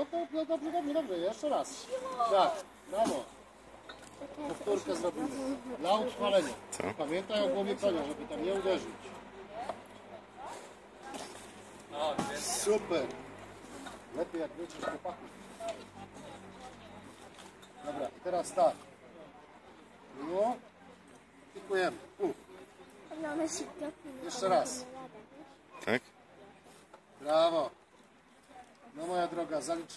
No to no dobrze, dobrze, dobrze, jeszcze raz. Tak, brawo. Powtórkę zrobimy. Dla utrwalenia. Pamiętaj o głowie konia, żeby tam nie uderzyć. Super. Lepiej jak więcej chłopaków. Dobra, i teraz tak. Było. Pikujemy. U, Jeszcze raz. Tak? brawo. No moja droga, zaliczyłem.